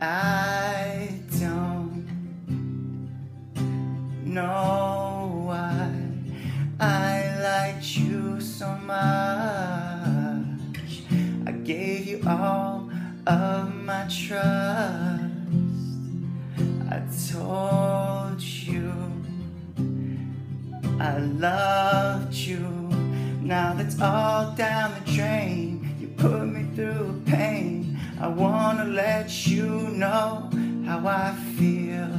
I don't know why I liked you so much. I gave you all of my trust. I told you I loved you. Now that's all down the drain. You put me through pain. I wanna let you know how I feel.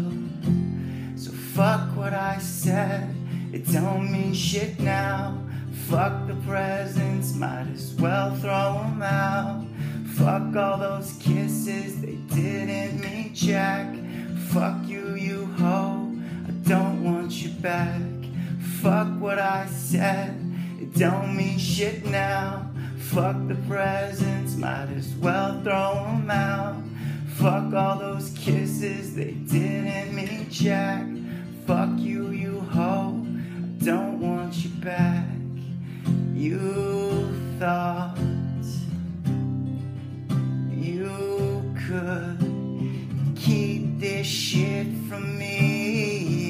So fuck what I said. It don't mean shit now. Fuck the presents, might as well throw them out. Fuck all those kisses, they didn't mean jack. Fuck you, you hoe, I don't want you back. Fuck what I said, it don't mean shit now. Fuck the presents, might as well throw them out. Fuck all those kisses, they didn't mean jack. Fuck you, you hoe, I don't want you back. You thought you could keep this shit from me.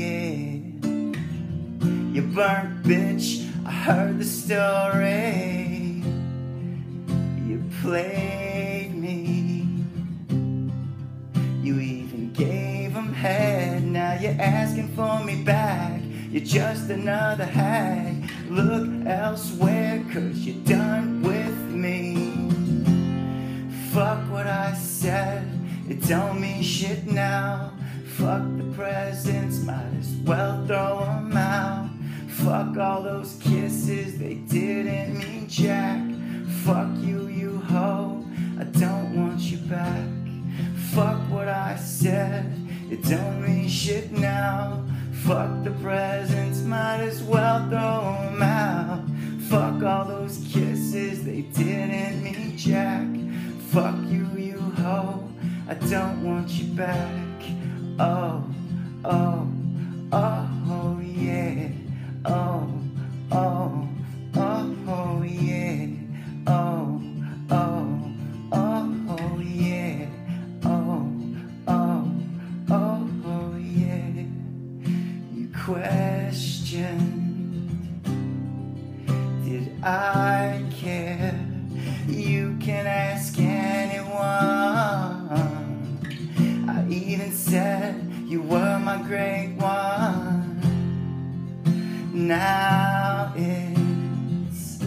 yeah. You burnt bitch, I heard the story. Played me. You even gave him head. Now you're asking for me back. You're just another hag. Look elsewhere, cause you're done with me. Fuck what I said, it don't mean shit now. Fuck the presents, might as well throw them out. Fuck all those kisses, they didn't mean jack. Fuck you, I don't want you back. Fuck what I said, it don't mean shit now. Fuck the presents, might as well throw them out. Fuck all those kisses, they didn't mean jack. Fuck you, you hoe, I don't want you back. Questioned, did I care? You can ask anyone. I even said you were my great one. Now it's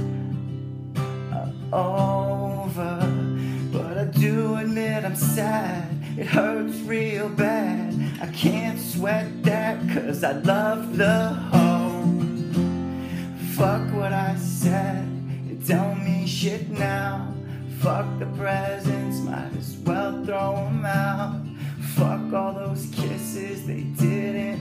over, but I do admit I'm sad. It hurts real bad. I can't sweat that cause I love the hoe. Fuck what I said, it don't mean shit now. Fuck the presents, might as well throw them out. Fuck all those kisses, they didn't